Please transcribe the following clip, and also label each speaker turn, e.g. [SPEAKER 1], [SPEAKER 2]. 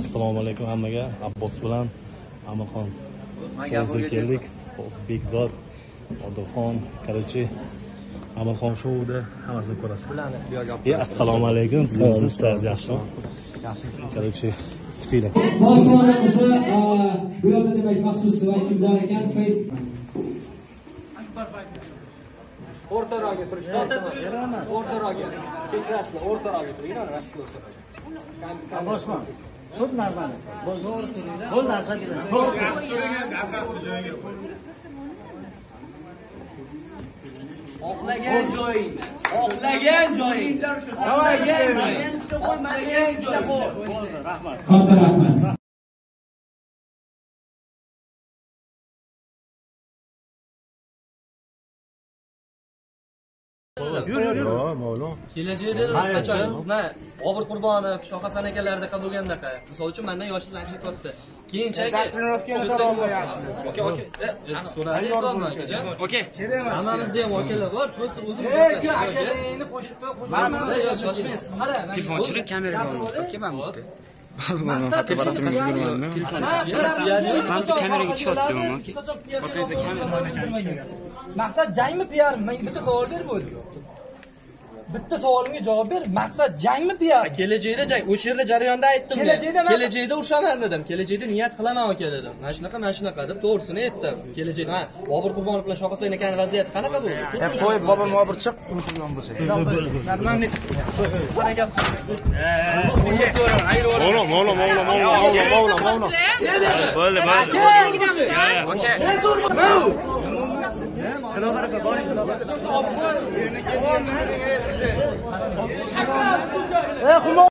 [SPEAKER 1] assalomu alaykum hammaga abbos bilan amaxon shousiga keldik bekzod odilxon короче amirxon shouda hammasini ko'rasizlar e assalomu alaykum sizlar yaxshimi короче kutinglar
[SPEAKER 2] Mavzularimizni bu yoqda demak maxsus vakillar ekan face o'rtaroqga turish o'rtaroqga kechirasizlar o'rtaroqga turing rashkil o'rtaroqga خود
[SPEAKER 3] ناروانه بذورتید اول نازل کردید تو دست
[SPEAKER 4] یکی از جاها خورید
[SPEAKER 2] خورلا جان جایه خورلا جان جایه ها جان یه چتا خور ما این چتا خور بوظا رحمت قطره رحمت katta
[SPEAKER 5] rahmat
[SPEAKER 2] kelajakda qachon man obir qurbonov shohasan akalardaqa bo'lgandaqa misol uchun mandan yoshingiz ancha katta keyinchalik aka
[SPEAKER 3] aka
[SPEAKER 2] hammamizda ham akalar bor. Просто o'zim akalangni
[SPEAKER 6] qo'shib
[SPEAKER 2] shoshmang qara telefon tushirib kameraga
[SPEAKER 3] Maqsad
[SPEAKER 6] kameraga tushyapti maqsad jangmi piar menga bitta savol berib o'zi bitta savolimga javob ber maqsad jangmi piar
[SPEAKER 2] kelajakda jang o'sha yerda jarayonda aytdim. Kelajakda kelajakda urushaman dedim kelajakda niyat qilaman aka dedim mana shunaqa mana shunaqa deb to'g'risini aytdim kelajakda ha bobur qurbonov bilan shoqasan akani vaziyati qanaqa bo'ldi qo'y bobur mobur
[SPEAKER 4] chiq bo'lsa
[SPEAKER 5] Oğlum oğlum oğlum oğlum oğlum oğlum oğlum.
[SPEAKER 2] Böyle böyle.
[SPEAKER 4] Ey,